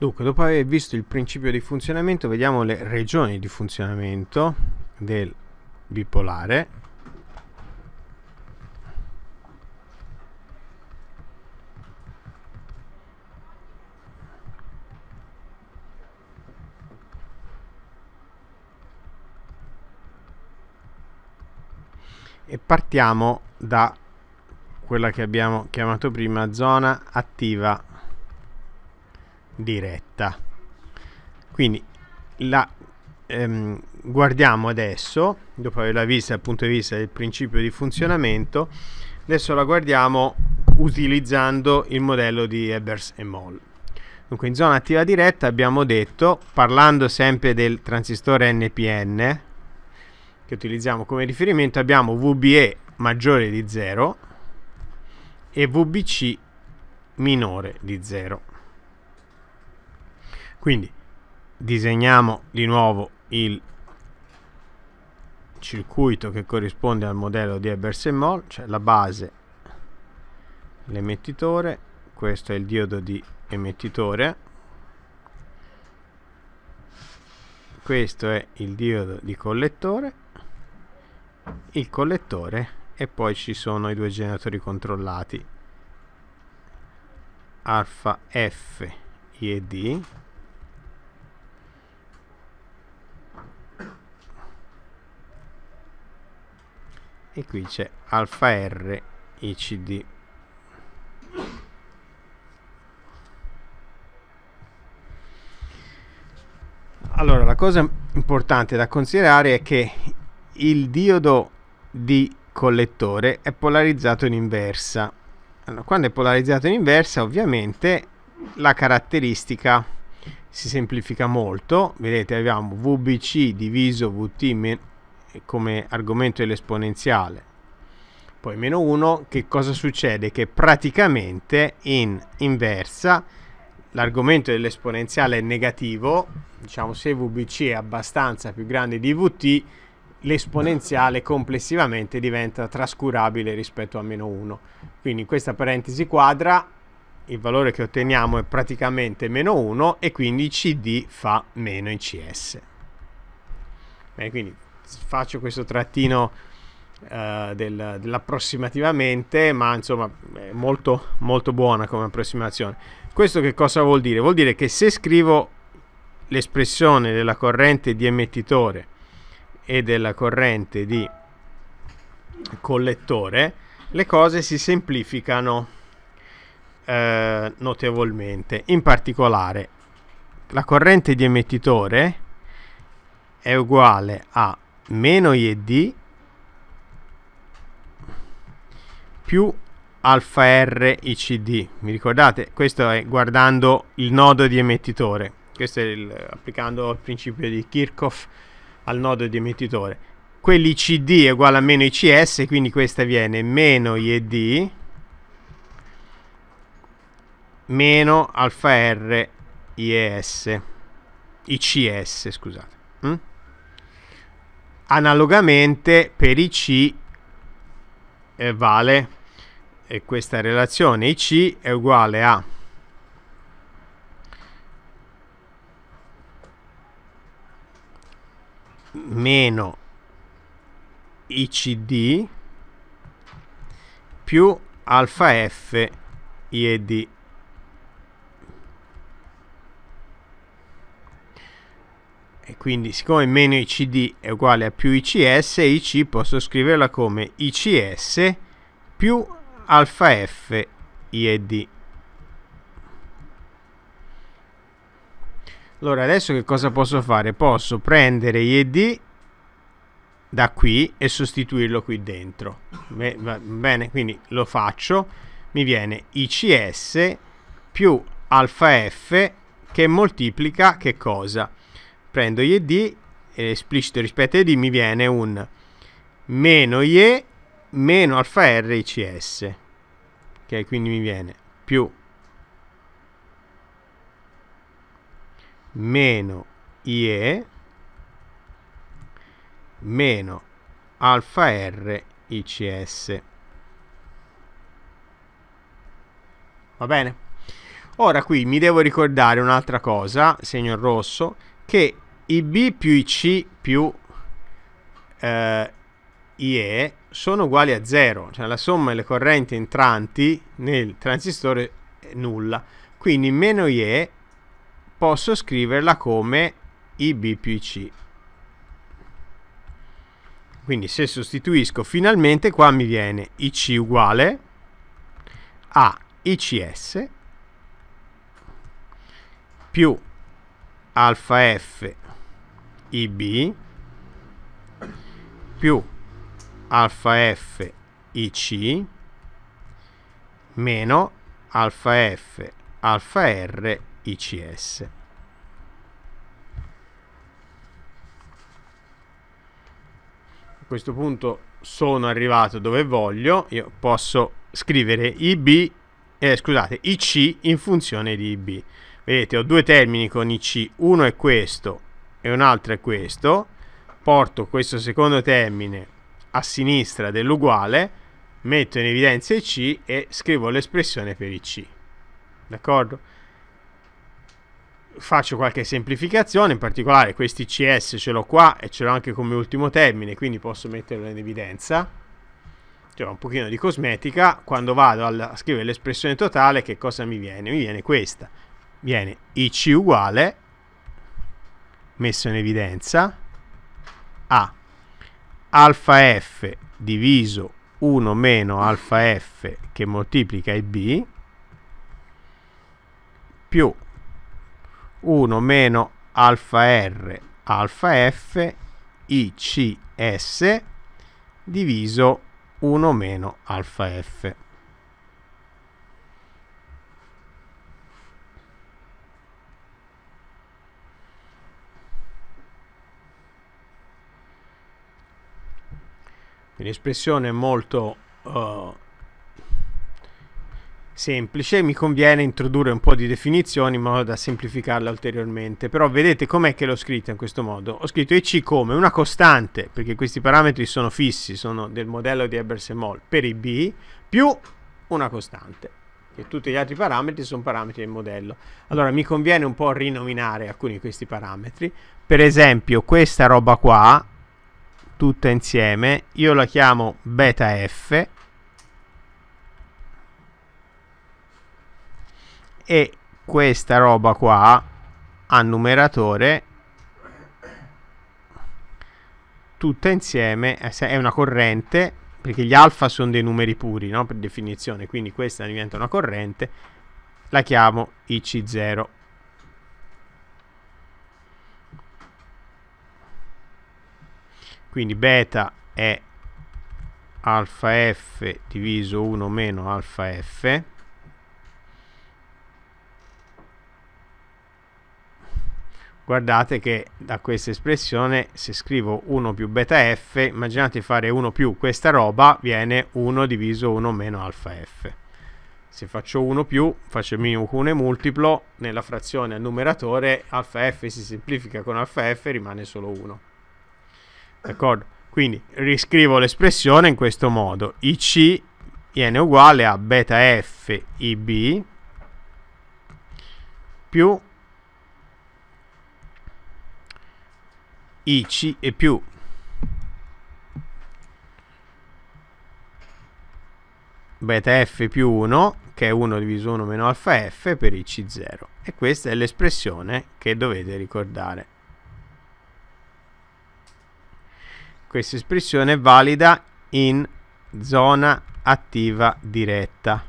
Dunque, dopo aver visto il principio di funzionamento, vediamo le regioni di funzionamento del bipolare. E partiamo da quella che abbiamo chiamato prima zona attiva diretta. Quindi la ehm, guardiamo adesso, dopo averla vista dal punto di vista del principio di funzionamento, adesso la guardiamo utilizzando il modello di Ebers e Moll. Dunque in zona attiva diretta abbiamo detto, parlando sempre del transistore NPN, che utilizziamo come riferimento, abbiamo VBE maggiore di 0 e VBC minore di 0. Quindi disegniamo di nuovo il circuito che corrisponde al modello di Ebers e Moll, cioè la base, l'emettitore, questo è il diodo di emettitore, questo è il diodo di collettore, il collettore e poi ci sono i due generatori controllati. Alfa F I e qui c'è alfa R ICD allora la cosa importante da considerare è che il diodo di collettore è polarizzato in inversa. Allora, quando è polarizzato in inversa ovviamente la caratteristica si semplifica molto. Vedete abbiamo VBC diviso VT come argomento dell'esponenziale poi meno 1 che cosa succede? Che praticamente in inversa l'argomento dell'esponenziale è negativo diciamo se VBC è abbastanza più grande di VT l'esponenziale complessivamente diventa trascurabile rispetto a meno 1 quindi in questa parentesi quadra il valore che otteniamo è praticamente meno 1 e quindi CD fa meno in CS Bene, quindi faccio questo trattino uh, del, dell'approssimativamente, ma insomma è molto, molto buona come approssimazione. Questo che cosa vuol dire? Vuol dire che se scrivo l'espressione della corrente di emettitore e della corrente di collettore, le cose si semplificano eh, notevolmente. In particolare, la corrente di emettitore è uguale a meno IED più alfa R ICD. Mi ricordate? Questo è guardando il nodo di emettitore. Questo è il, applicando il principio di Kirchhoff al nodo di emettitore. Quell'ICD è uguale a meno ICS, quindi questa viene meno IED meno alfa R IES. ICS, scusate. Analogamente per i C eh, vale questa relazione IC è uguale a meno ICD più alfa F IED e quindi siccome meno ICD è uguale a più ICS, IC posso scriverla come ICS più alfa F IED. Allora adesso che cosa posso fare? Posso prendere IED da qui e sostituirlo qui dentro. Bene, quindi lo faccio. Mi viene ICS più alfa F che moltiplica che cosa? Prendo IED e esplicito rispetto a IED mi viene un meno IE meno alfa R ICS ok? Quindi mi viene più meno IE meno alfa R ICS va bene? Ora qui mi devo ricordare un'altra cosa, segno rosso, che i B più i C più eh, IE sono uguali a 0, cioè la somma delle correnti entranti nel transistore è nulla. Quindi meno IE posso scriverla come IB più IC. Quindi se sostituisco finalmente qua mi viene IC uguale a ICS più alfa F IB più alfa F IC meno alfa F alfa R ICS. A questo punto sono arrivato dove voglio, io posso scrivere IB, eh, scusate, IC in funzione di IB. Vedete, ho due termini con IC, uno è questo e un altro è questo. Porto questo secondo termine a sinistra dell'uguale, metto in evidenza IC e scrivo l'espressione per IC. D'accordo? Faccio qualche semplificazione, in particolare questi CS ce l'ho qua e ce l'ho anche come ultimo termine, quindi posso metterlo in evidenza. Cioè un pochino di cosmetica, quando vado a scrivere l'espressione totale che cosa mi viene? Mi viene questa, viene IC uguale, messo in evidenza, a alfa f diviso 1 meno alfa f che moltiplica il b più 1 meno alfa r alfa f ics diviso 1 meno alfa f. Quindi espressione molto uh, semplice, mi conviene introdurre un po' di definizioni in modo da semplificarla ulteriormente, però vedete com'è che l'ho scritta in questo modo? Ho scritto EC come una costante, perché questi parametri sono fissi, sono del modello di Ebers-Moll, per i B, più una costante, che tutti gli altri parametri sono parametri del modello. Allora mi conviene un po' rinominare alcuni di questi parametri, per esempio questa roba qua, tutta insieme, io la chiamo beta f. E questa roba qua a numeratore tutta insieme. È una corrente perché gli alfa sono dei numeri puri no? per definizione quindi questa diventa una corrente. La chiamo IC0 quindi beta è alfa f diviso 1 meno alfa f. Guardate che da questa espressione se scrivo 1 più beta f immaginate fare 1 più questa roba viene 1 diviso 1 meno alfa f. Se faccio 1 più faccio il minimo comune multiplo nella frazione al numeratore alfa f si semplifica con alfa f rimane solo 1 D'accordo? Quindi riscrivo l'espressione in questo modo. IC viene uguale a beta F IB più IC e più beta F più 1 che è 1 diviso 1 meno alfa F per IC0 e questa è l'espressione che dovete ricordare. Questa espressione è valida in zona attiva diretta.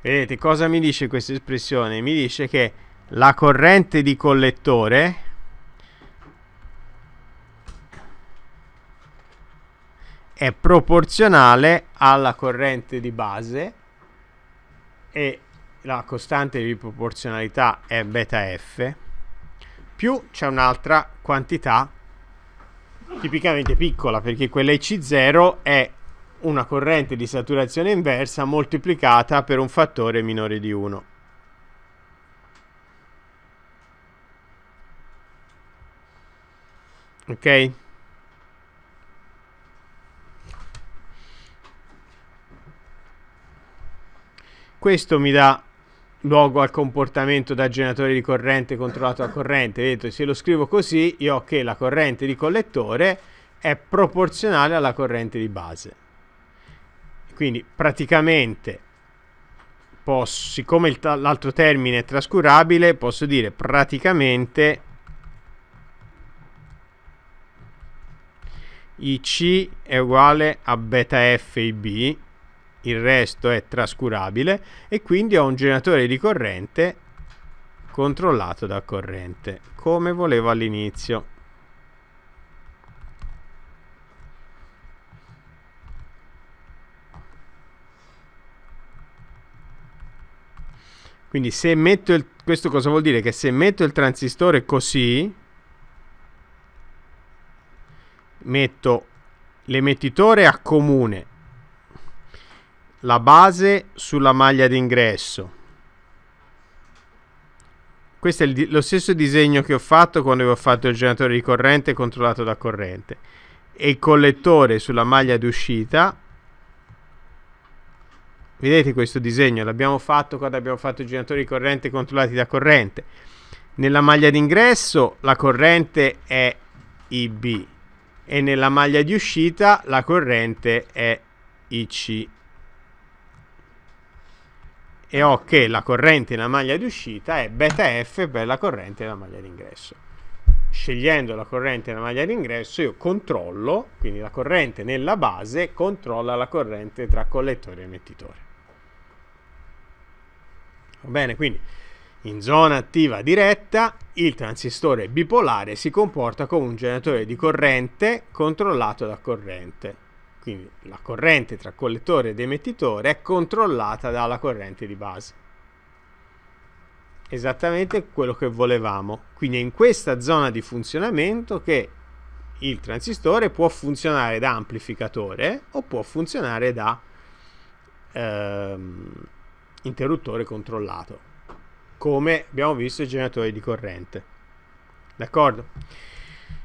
Vedete cosa mi dice questa espressione? Mi dice che la corrente di collettore è proporzionale alla corrente di base e la costante di proporzionalità è beta f più c'è un'altra quantità tipicamente piccola perché quella IC0 è una corrente di saturazione inversa moltiplicata per un fattore minore di 1. Ok? Questo mi dà luogo al comportamento da generatore di corrente controllato da corrente. Vedete, se lo scrivo così, io ho che la corrente di collettore è proporzionale alla corrente di base. Quindi praticamente, posso, siccome l'altro termine è trascurabile, posso dire praticamente IC è uguale a beta F IB il resto è trascurabile e quindi ho un generatore di corrente controllato da corrente come volevo all'inizio. Quindi se metto il, questo cosa vuol dire? Che se metto il transistore così metto l'emettitore a comune la base sulla maglia d'ingresso. Questo è il, lo stesso disegno che ho fatto quando avevo fatto il generatore di corrente controllato da corrente. E il collettore sulla maglia d'uscita. Vedete questo disegno? L'abbiamo fatto quando abbiamo fatto i generatori di corrente controllati da corrente. Nella maglia d'ingresso la corrente è IB e nella maglia di uscita la corrente è IC e ho che la corrente nella maglia di uscita è beta F per la corrente nella maglia d'ingresso. Scegliendo la corrente nella maglia d'ingresso io controllo, quindi la corrente nella base controlla la corrente tra collettore e emettitore. Va bene, quindi in zona attiva diretta il transistore bipolare si comporta come un generatore di corrente controllato da corrente. Quindi la corrente tra collettore ed emettitore è controllata dalla corrente di base. Esattamente quello che volevamo. Quindi è in questa zona di funzionamento che il transistore può funzionare da amplificatore o può funzionare da ehm, interruttore controllato, come abbiamo visto i generatori di corrente. D'accordo?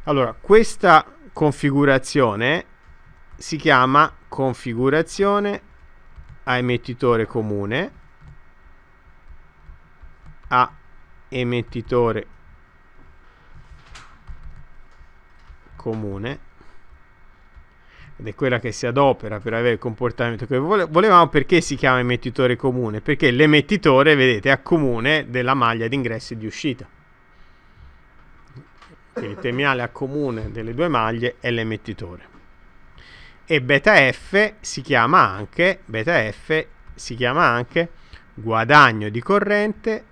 Allora, questa configurazione si chiama configurazione a emettitore comune a emettitore comune ed è quella che si adopera per avere il comportamento che volevamo perché si chiama emettitore comune? Perché l'emettitore vedete è a comune della maglia di ingresso e di uscita. Il terminale a comune delle due maglie è l'emettitore e beta F si chiama anche, beta F si chiama anche guadagno di corrente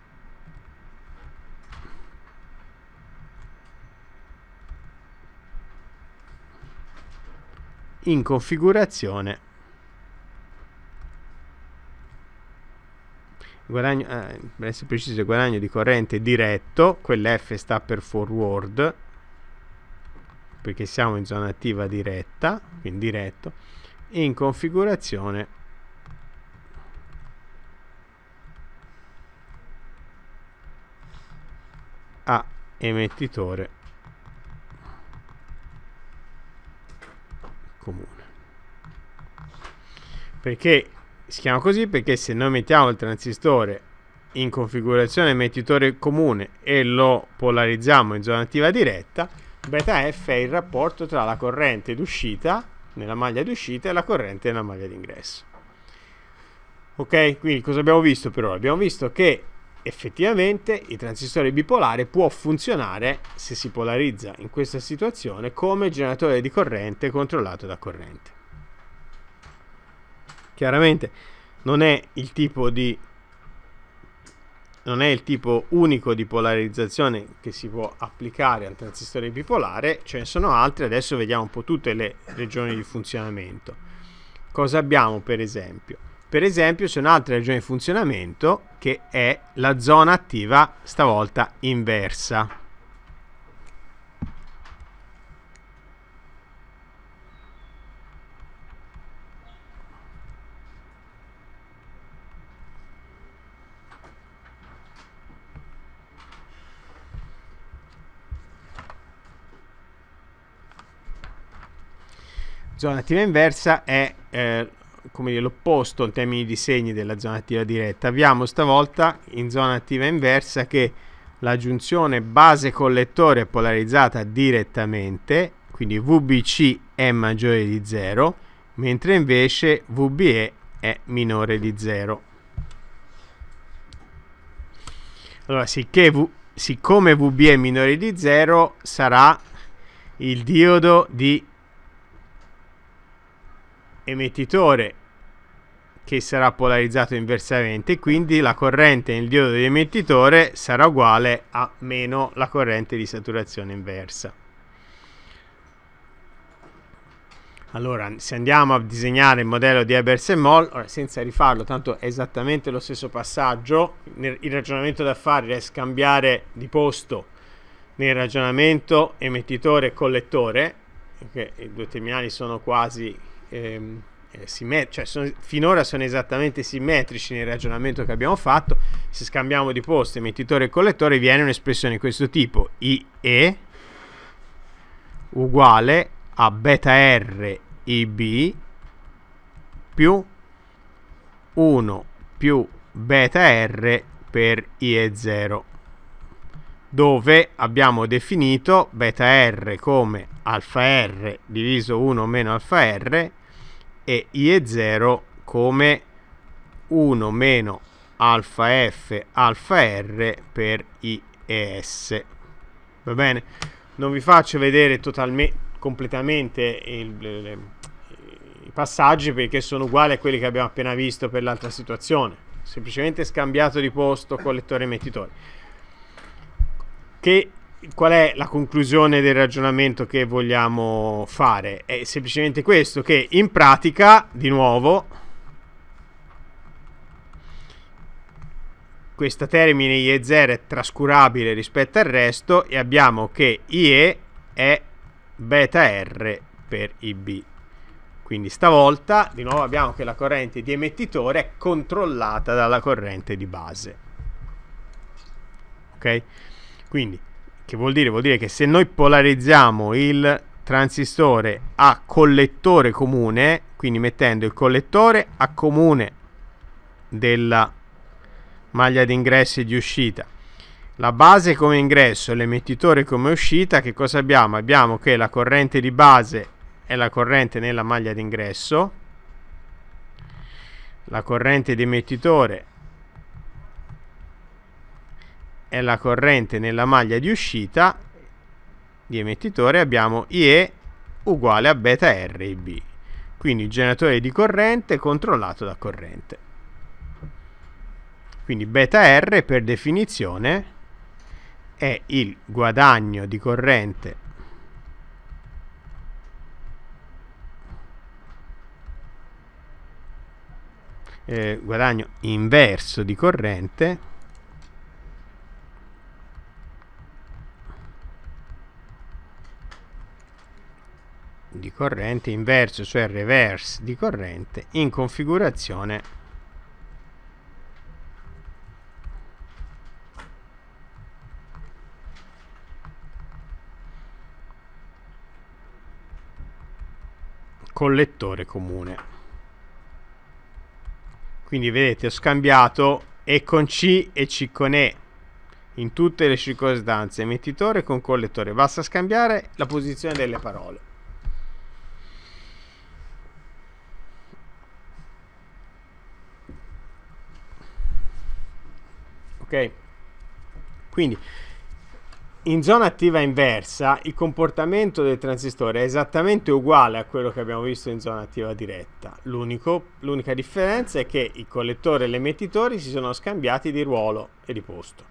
in configurazione. Guadagno, eh, per essere preciso guadagno di corrente diretto quell'F sta per forward perché siamo in zona attiva diretta, quindi diretto, in configurazione a emettitore comune. Perché si chiama così? Perché se noi mettiamo il transistore in configurazione emettitore comune e lo polarizziamo in zona attiva diretta, Beta F è il rapporto tra la corrente d'uscita nella maglia d'uscita e la corrente nella maglia d'ingresso. Ok, quindi cosa abbiamo visto per ora? Abbiamo visto che effettivamente il transistore bipolare può funzionare se si polarizza in questa situazione come generatore di corrente controllato da corrente. Chiaramente non è il tipo di non è il tipo unico di polarizzazione che si può applicare al transistore bipolare, ce ne sono altri, adesso vediamo un po' tutte le regioni di funzionamento. Cosa abbiamo per esempio? Per esempio c'è un'altra regione di funzionamento che è la zona attiva stavolta inversa. Zona attiva inversa è eh, dire, l'opposto in termini di segni della zona attiva diretta. Abbiamo stavolta in zona attiva inversa che la giunzione base collettore è polarizzata direttamente, quindi VBC è maggiore di 0, mentre invece VBE è minore di 0. Allora, v, siccome VB è minore di 0, sarà il diodo di emettitore che sarà polarizzato inversamente quindi la corrente nel diodo di emettitore sarà uguale a meno la corrente di saturazione inversa. Allora, se andiamo a disegnare il modello di Ebers e Moll, senza rifarlo, tanto è esattamente lo stesso passaggio, il ragionamento da fare è scambiare di posto nel ragionamento emettitore e collettore, perché i due terminali sono quasi ehm, eh, cioè sono, finora sono esattamente simmetrici nel ragionamento che abbiamo fatto. Se scambiamo di posto emettitore e collettore viene un'espressione di questo tipo, IE uguale a beta R IB più 1 più beta R per IE0 dove abbiamo definito beta R come alfa R diviso 1 meno alfa R e IE0 come 1 meno alfa F alfa R per IES. Va bene? Non vi faccio vedere totalmente completamente il, le, i passaggi perché sono uguali a quelli che abbiamo appena visto per l'altra situazione. Semplicemente scambiato di posto collettore emettitore. Che qual è la conclusione del ragionamento che vogliamo fare? È semplicemente questo, che in pratica, di nuovo, questa termine IE0 è trascurabile rispetto al resto e abbiamo che IE è beta R per IB. Quindi stavolta di nuovo abbiamo che la corrente di emettitore è controllata dalla corrente di base. Ok? Quindi che vuol dire? Vuol dire che se noi polarizziamo il transistore a collettore comune, quindi mettendo il collettore a comune della maglia di ingresso e di uscita, la base come ingresso e l'emettitore come uscita, che cosa abbiamo? Abbiamo che la corrente di base è la corrente nella maglia d'ingresso, la corrente di emettitore è la corrente nella maglia di uscita di emettitore abbiamo IE uguale a beta RIB quindi generatore di corrente controllato da corrente. Quindi beta R per definizione è il guadagno di corrente eh, guadagno inverso di corrente di corrente inverso, cioè reverse di corrente in configurazione collettore comune. Quindi vedete ho scambiato E con C e C con E in tutte le circostanze, emettitore con collettore. Basta scambiare la posizione delle parole. Ok? Quindi in zona attiva inversa il comportamento del transistore è esattamente uguale a quello che abbiamo visto in zona attiva diretta. l'unica differenza è che il collettore e l'emettitore si sono scambiati di ruolo e di posto.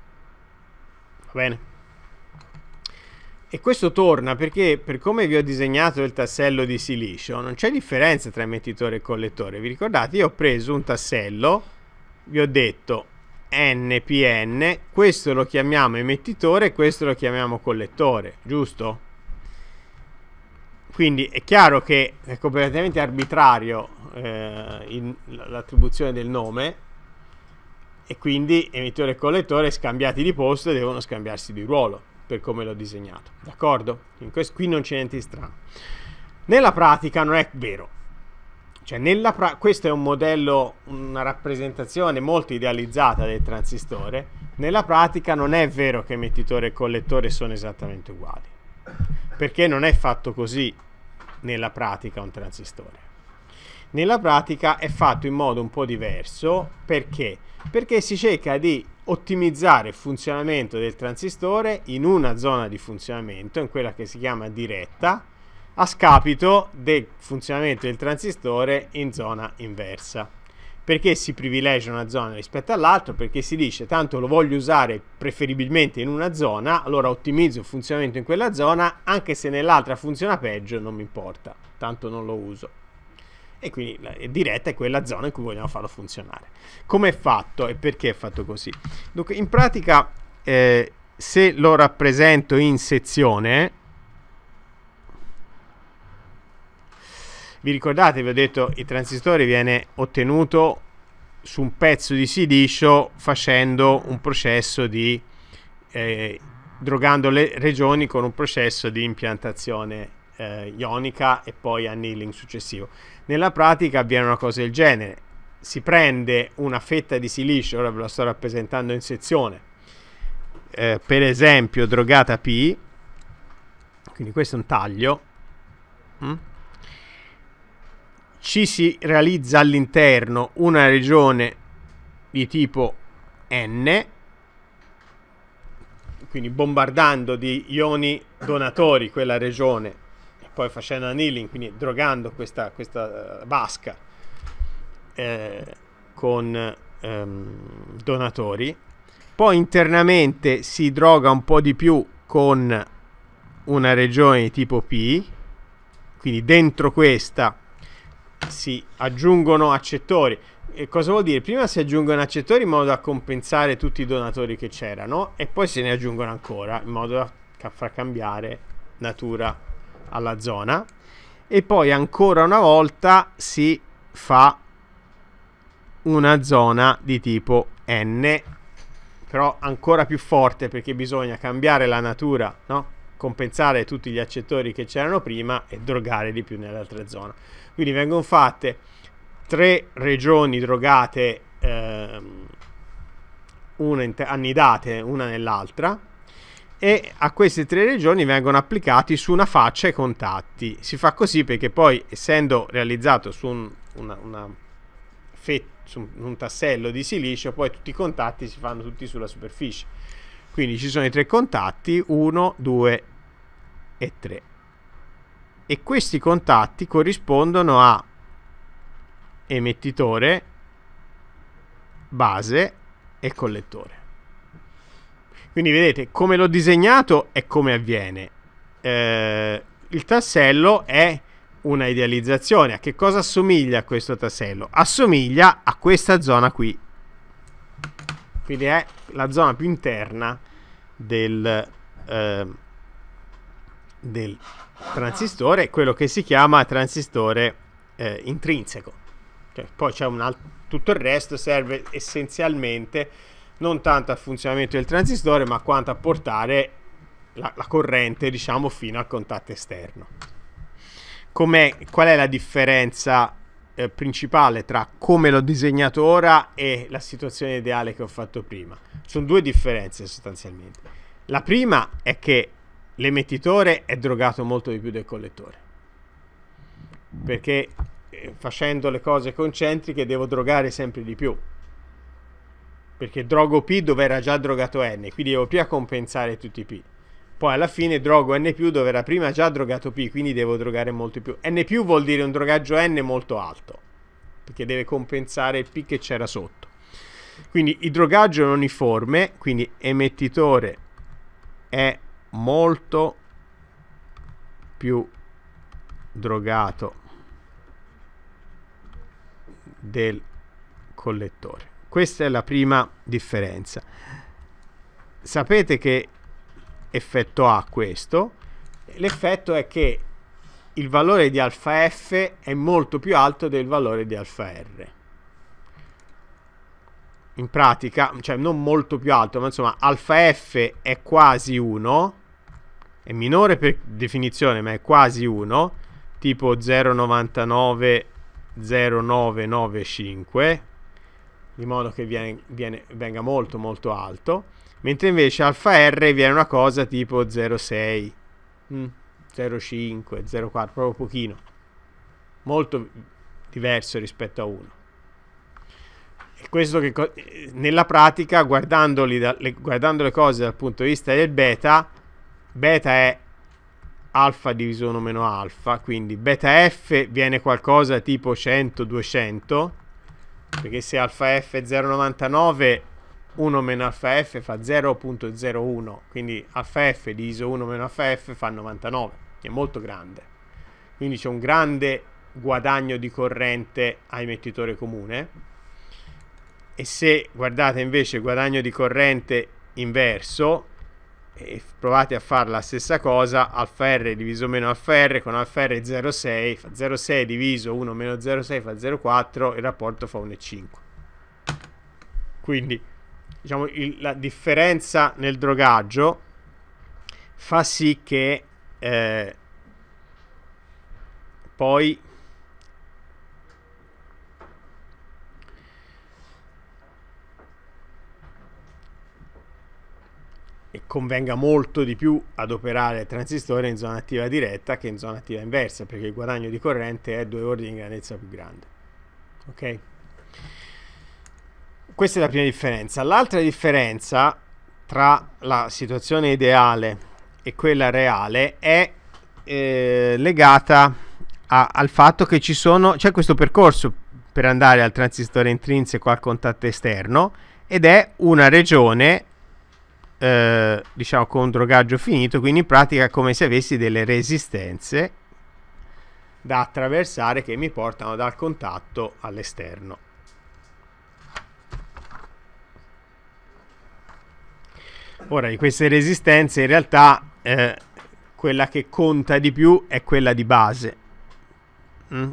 Va bene? E questo torna perché per come vi ho disegnato il tassello di silicio non c'è differenza tra emettitore e collettore. Vi ricordate? Io ho preso un tassello, vi ho detto NPN, questo lo chiamiamo emettitore, questo lo chiamiamo collettore, giusto? Quindi è chiaro che è completamente arbitrario eh, l'attribuzione del nome e quindi emettore e collettore scambiati di posto devono scambiarsi di ruolo per come l'ho disegnato, d'accordo? Qui non c'è niente di strano. Nella pratica non è vero, cioè pra- questo è un modello, una rappresentazione molto idealizzata del transistore. Nella pratica non è vero che emettitore e collettore sono esattamente uguali, perché non è fatto così nella pratica un transistore. Nella pratica è fatto in modo un po' diverso perché? Perché si cerca di ottimizzare il funzionamento del transistore in una zona di funzionamento, in quella che si chiama diretta, a scapito del funzionamento del transistore in zona inversa. Perché si privilegia una zona rispetto all'altra? Perché si dice tanto lo voglio usare preferibilmente in una zona, allora ottimizzo il funzionamento in quella zona, anche se nell'altra funziona peggio, non mi importa, tanto non lo uso. E quindi la diretta è quella zona in cui vogliamo farlo funzionare. Come è fatto e perché è fatto così? Dunque, in pratica, eh, se lo rappresento in sezione, Vi ricordate, vi ho detto, il transistore viene ottenuto su un pezzo di silicio facendo un processo di eh, drogando le regioni con un processo di impiantazione eh, ionica e poi annealing successivo. Nella pratica avviene una cosa del genere. Si prende una fetta di silicio, ora ve la sto rappresentando in sezione, eh, per esempio drogata P, quindi questo è un taglio, mm? Ci si realizza all'interno una regione di tipo N, quindi bombardando di ioni donatori quella regione e poi facendo annealing, quindi drogando questa, questa uh, vasca eh, con ehm, donatori. Poi internamente si droga un po' di più con una regione di tipo P, quindi dentro questa si aggiungono accettori. E cosa vuol dire? Prima si aggiungono accettori in modo da compensare tutti i donatori che c'erano e poi se ne aggiungono ancora in modo da far cambiare natura alla zona e poi ancora una volta si fa una zona di tipo N però ancora più forte perché bisogna cambiare la natura, no? compensare tutti gli accettori che c'erano prima e drogare di più nell'altra zona. Quindi vengono fatte tre regioni drogate ehm, una te- annidate una nell'altra e a queste tre regioni vengono applicati su una faccia i contatti. Si fa così perché poi essendo realizzato su un, una, una fet- su un tassello di silicio, poi tutti i contatti si fanno tutti sulla superficie. Quindi ci sono i tre contatti, 1, 2 e 3 e questi contatti corrispondono a emettitore, base e collettore. Quindi vedete come l'ho disegnato e come avviene. Eh, il tassello è una idealizzazione. A che cosa assomiglia questo tassello? Assomiglia a questa zona qui. Quindi è la zona più interna del, eh, del transistore quello che si chiama transistore eh, intrinseco. Cioè, poi c'è un altro, tutto il resto serve essenzialmente non tanto al funzionamento del transistore, ma quanto a portare la, la corrente, diciamo, fino al contatto esterno. Com'è, qual è la differenza eh, principale tra come l'ho disegnato ora e la situazione ideale che ho fatto prima? Sono due differenze sostanzialmente. La prima è che l'emettitore è drogato molto di più del collettore. Perché eh, facendo le cose concentriche devo drogare sempre di più. Perché drogo P dove era già drogato N, quindi devo prima compensare tutti i P. Poi alla fine drogo N dove era prima già drogato P, quindi devo drogare molto di più. N vuol dire un drogaggio N molto alto, perché deve compensare il P che c'era sotto. Quindi il drogaggio è uniforme, quindi emettitore è molto più drogato del collettore. Questa è la prima differenza. Sapete che effetto ha questo? L'effetto è che il valore di alfa F è molto più alto del valore di alfa R in pratica, cioè non molto più alto, ma insomma alfa F è quasi 1, è minore per definizione, ma è quasi 1, tipo 0,99 0,995 di modo che viene, viene, venga molto molto alto mentre invece alfa R viene una cosa tipo 0,6 mm, 0,5 0,4 proprio pochino molto diverso rispetto a 1 e questo che nella pratica guardando le cose dal punto di vista del beta beta è alfa diviso 1 meno alfa quindi beta f viene qualcosa tipo 100 200 perché se alfa f è 0,99 1 meno alfa f fa 0.01 quindi alfa f diviso 1 meno alfa f fa 99 che è molto grande. Quindi c'è un grande guadagno di corrente a emettitore comune e se guardate invece il guadagno di corrente inverso e provate a fare la stessa cosa alfa r diviso meno alfa r con alfa r 0,6 fa 0,6 diviso 1 meno 0,6 fa 0,4 il rapporto fa 1,5 quindi diciamo il, la differenza nel drogaggio fa sì che eh, poi convenga molto di più adoperare il transistore in zona attiva diretta che in zona attiva inversa perché il guadagno di corrente è due ordini di grandezza più grande. Ok? Questa è la prima differenza. L'altra differenza tra la situazione ideale e quella reale è eh, legata a, al fatto che ci sono c'è questo percorso per andare al transistore intrinseco al contatto esterno ed è una regione eh, diciamo con drogaggio finito quindi in pratica è come se avessi delle resistenze da attraversare che mi portano dal contatto all'esterno. Ora di queste resistenze in realtà eh, quella che conta di più è quella di base. Mm?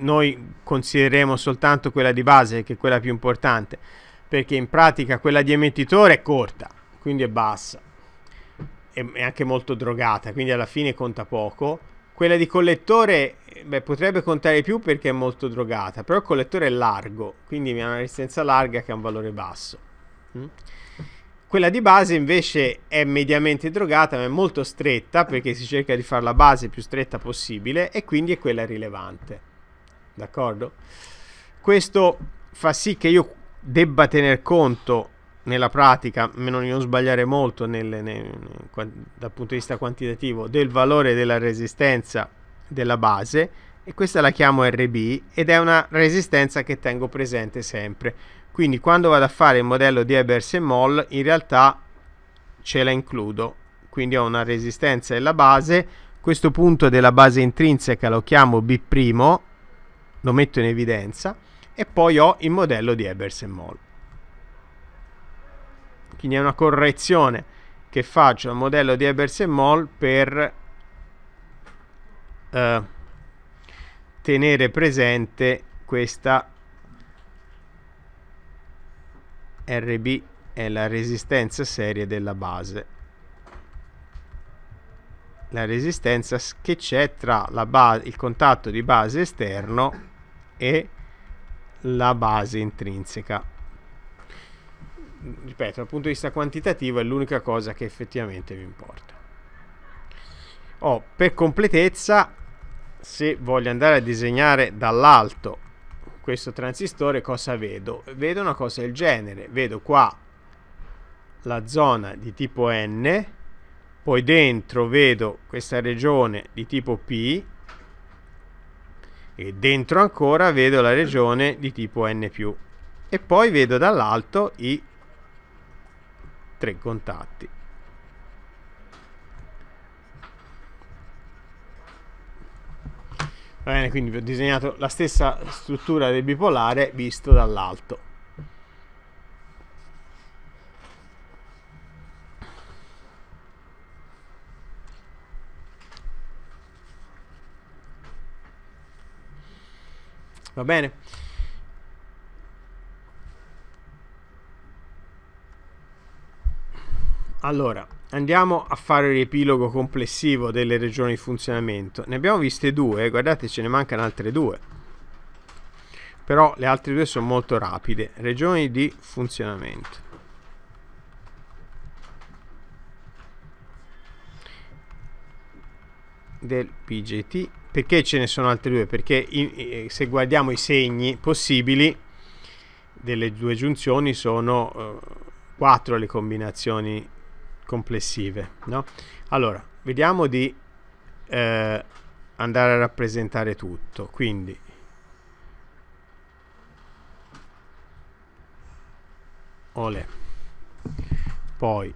noi considereremo soltanto quella di base che è quella più importante perché in pratica quella di emettitore è corta quindi è bassa. È anche molto drogata quindi alla fine conta poco. Quella di collettore beh, potrebbe contare più perché è molto drogata però il collettore è largo quindi ha una resistenza larga che ha un valore basso mm? quella di base invece è mediamente drogata ma è molto stretta perché si cerca di fare la base più stretta possibile e quindi è quella rilevante d'accordo? Questo fa sì che io debba tener conto nella pratica, meno di non sbagliare molto nel, nel, dal punto di vista quantitativo, del valore della resistenza della base e questa la chiamo RB ed è una resistenza che tengo presente sempre. Quindi quando vado a fare il modello di Ebers e Moll in realtà ce la includo. Quindi ho una resistenza della base, questo punto della base intrinseca lo chiamo B', lo metto in evidenza e poi ho il modello di Ebers e Moll quindi è una correzione che faccio al modello di Ebers e Moll per eh, tenere presente questa RB è la resistenza serie della base. La resistenza che c'è tra il contatto di base esterno e la base intrinseca ripeto, dal punto di vista quantitativo è l'unica cosa che effettivamente mi importa. Oh, per completezza, se voglio andare a disegnare dall'alto questo transistore, cosa vedo? Vedo una cosa del genere. Vedo qua la zona di tipo N, poi dentro vedo questa regione di tipo P e dentro ancora vedo la regione di tipo N+. E poi vedo dall'alto i tre contatti. Va bene, quindi vi ho disegnato la stessa struttura del bipolare visto dall'alto. Va bene? Allora, andiamo a fare il riepilogo complessivo delle regioni di funzionamento. Ne abbiamo viste due, guardate ce ne mancano altre due. però le altre due sono molto rapide. Regioni di funzionamento. del PGT perché ce ne sono altre due perché in, se guardiamo i segni possibili delle due giunzioni sono uh, quattro le combinazioni complessive no? allora vediamo di eh, andare a rappresentare tutto quindi. Ole. Poi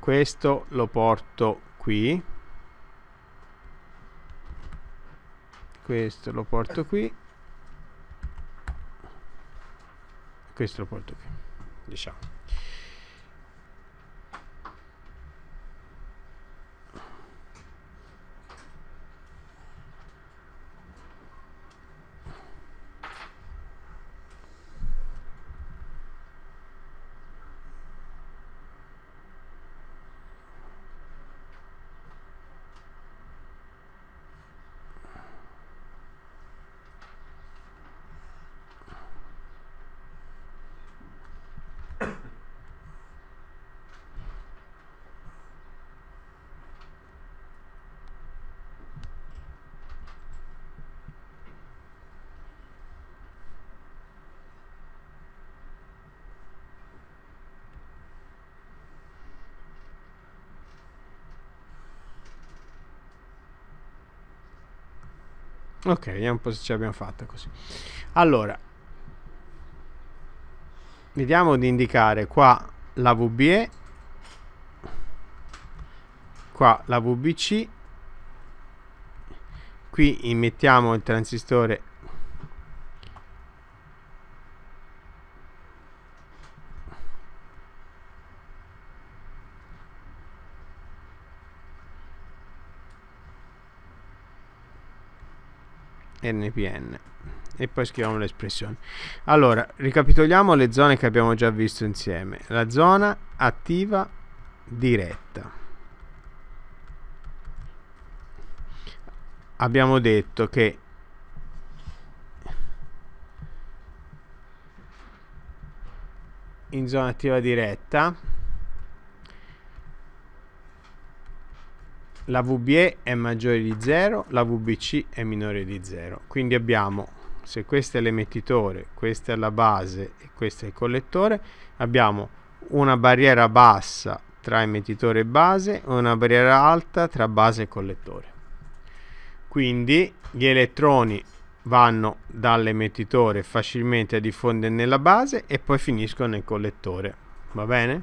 questo lo porto qui. Questo lo porto qui. Questo lo porto qui diciamo Ok, vediamo un po' se ce l'abbiamo fatta così. Allora, vediamo di indicare qua la VBE, qua la VBC, qui immettiamo il transistore npn e poi scriviamo l'espressione allora ricapitoliamo le zone che abbiamo già visto insieme. La zona attiva diretta. Abbiamo detto che in zona attiva diretta la VBE è maggiore di 0, la VBC è minore di 0. Quindi abbiamo, se questo è l'emettitore, questa è la base e questo è il collettore, abbiamo una barriera bassa tra emettitore e base e una barriera alta tra base e collettore. Quindi gli elettroni vanno dall'emettitore facilmente a diffondere nella base e poi finiscono nel collettore. Va bene?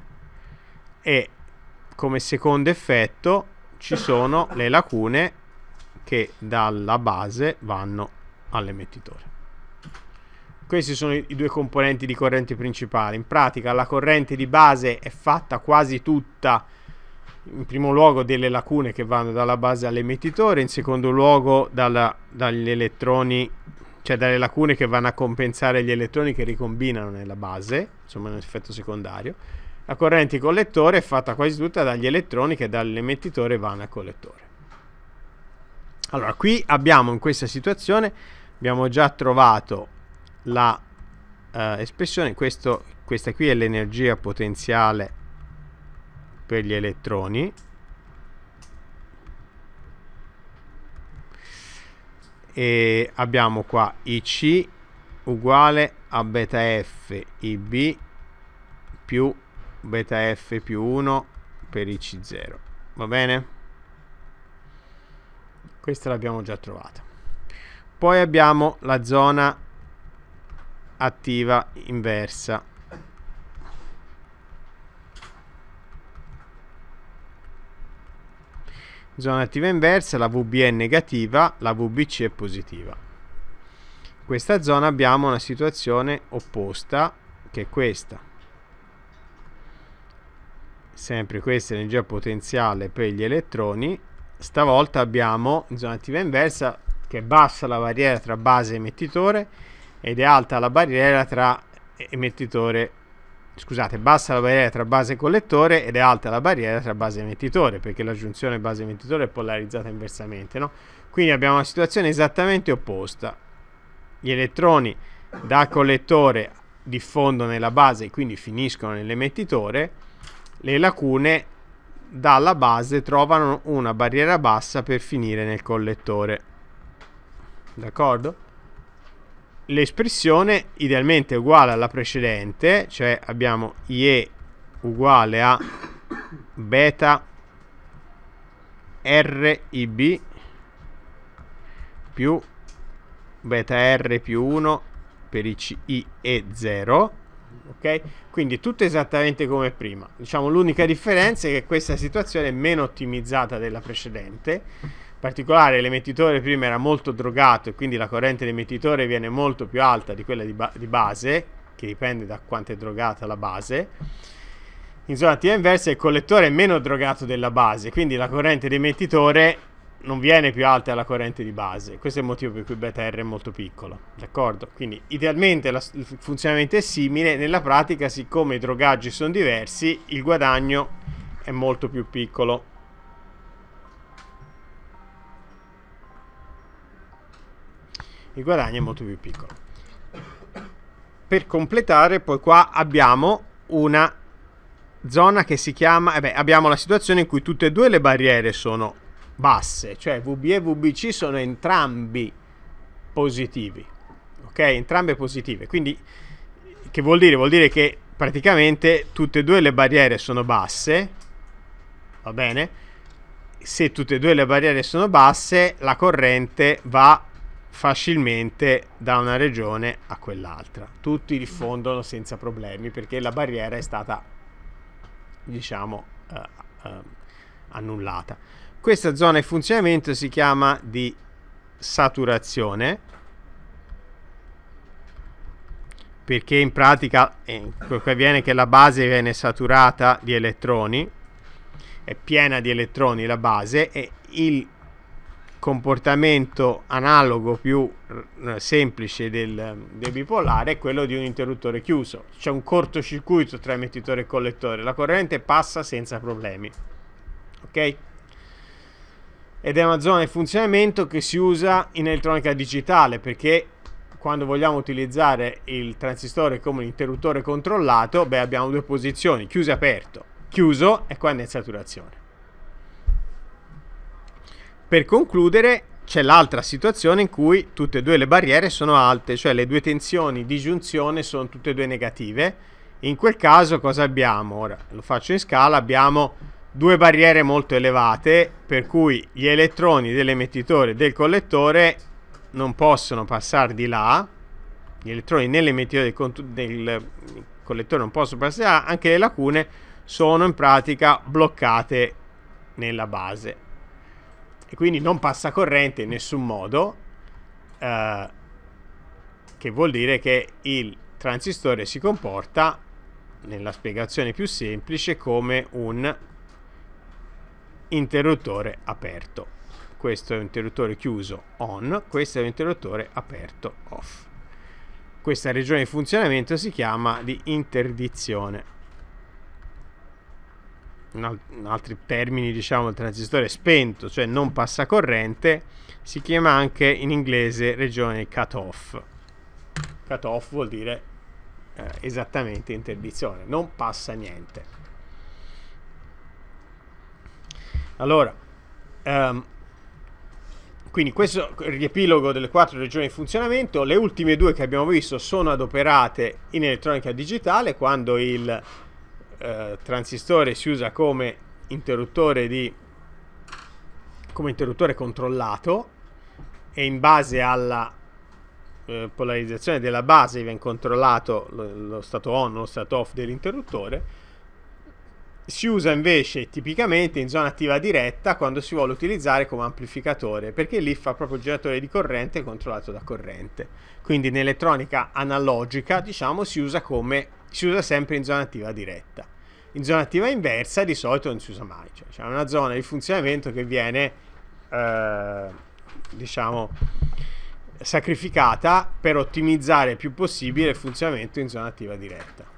E come secondo effetto ci sono le lacune che dalla base vanno all'emettitore. Questi sono i due componenti di corrente principale. In pratica la corrente di base è fatta quasi tutta in primo luogo delle lacune che vanno dalla base all'emettitore, in secondo luogo dalla, dagli elettroni, cioè dalle lacune che vanno a compensare gli elettroni che ricombinano nella base, insomma un effetto secondario la corrente collettore è fatta quasi tutta dagli elettroni che dall'emettitore vanno al collettore. Allora, qui abbiamo in questa situazione, abbiamo già trovato la eh, espressione, questo, questa qui è l'energia potenziale per gli elettroni. E abbiamo qua IC uguale a beta F IB più beta f più 1 per i c0 va bene? Questa l'abbiamo già trovata. Poi abbiamo la zona attiva inversa. Zona attiva inversa la VB è negativa la VBC è positiva. In questa zona abbiamo una situazione opposta che è questa sempre questa energia potenziale per gli elettroni. Stavolta abbiamo in zona attiva inversa che è bassa la barriera tra base e emettitore ed è alta la barriera tra emettitore. Scusate bassa la barriera tra base e collettore ed è alta la barriera tra base e emettitore perché la giunzione base emettitore è polarizzata inversamente no? quindi abbiamo una situazione esattamente opposta. Gli elettroni dal collettore diffondono nella base e quindi finiscono nell'emettitore, le lacune dalla base trovano una barriera bassa per finire nel collettore. D'accordo? L'espressione idealmente è uguale alla precedente, cioè abbiamo IE uguale a beta RIB più beta R più 1 per i CI e 0 ok? Quindi tutto esattamente come prima. Diciamo l'unica differenza è che questa situazione è meno ottimizzata della precedente. In particolare l'emettitore prima era molto drogato e quindi la corrente dell'emettitore viene molto più alta di quella di, ba di base che dipende da quanto è drogata la base. In zona attiva inversa il collettore è meno drogato della base quindi la corrente dell'emettitore non viene più alta della corrente di base. Questo è il motivo per cui beta R è molto piccolo, d'accordo? Quindi idealmente la, il funzionamento è simile, nella pratica siccome i drogaggi sono diversi, il guadagno è molto più piccolo. Il guadagno è molto più piccolo. Per completare, poi qua abbiamo una zona che si chiama, eh beh, abbiamo la situazione in cui tutte e due le barriere sono basse, cioè VB e VBC sono entrambi positivi, ok? Entrambe positive, quindi che vuol dire? Vuol dire che praticamente tutte e due le barriere sono basse, va bene? Se tutte e due le barriere sono basse, la corrente va facilmente da una regione a quell'altra. Tutti diffondono senza problemi perché la barriera è stata, diciamo, uh, uh, annullata. Questa zona di funzionamento si chiama di saturazione perché in pratica eh, quello che avviene è che la base viene saturata di elettroni è piena di elettroni la base e il comportamento analogo più semplice del, del, bipolare è quello di un interruttore chiuso. C'è un cortocircuito tra emettitore e collettore la corrente passa senza problemi ok ed è una zona di funzionamento che si usa in elettronica digitale perché quando vogliamo utilizzare il transistore come un interruttore controllato, beh, abbiamo due posizioni, chiuso e aperto. Chiuso e quando è in saturazione. Per concludere, c'è l'altra situazione in cui tutte e due le barriere sono alte, cioè le due tensioni di giunzione sono tutte e due negative. In quel caso cosa abbiamo? Ora lo faccio in scala, abbiamo due barriere molto elevate per cui gli elettroni dell'emettitore e del collettore non possono passare di là. Gli elettroni nell'emettitore del, del collettore non possono passare di là. Anche le lacune sono in pratica bloccate nella base. E quindi non passa corrente in nessun modo eh, che vuol dire che il transistore si comporta nella spiegazione più semplice come un interruttore aperto. Questo è un interruttore chiuso on, questo è un interruttore aperto off. Questa regione di funzionamento si chiama di interdizione. In, altri termini, diciamo, il transistore spento, cioè non passa corrente, si chiama anche in inglese regione cut off. Cut off vuol dire eh, esattamente interdizione, non passa niente. Allora, um, quindi questo è il riepilogo delle quattro regioni di funzionamento. Le ultime due che abbiamo visto sono adoperate in elettronica digitale quando il eh, transistore si usa come interruttore, di, come interruttore controllato e in base alla eh, polarizzazione della base viene controllato lo, lo stato on o lo stato off dell'interruttore si usa invece tipicamente in zona attiva diretta quando si vuole utilizzare come amplificatore perché lì fa proprio il generatore di corrente controllato da corrente. Quindi in elettronica analogica diciamo si usa come si usa sempre in zona attiva diretta. In zona attiva inversa di solito non si usa mai. Cioè c'è una zona di funzionamento che viene eh, diciamo sacrificata per ottimizzare il più possibile il funzionamento in zona attiva diretta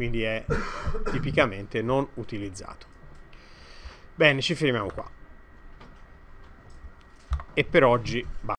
quindi è tipicamente non utilizzato. Bene, ci fermiamo qua. E per oggi basta.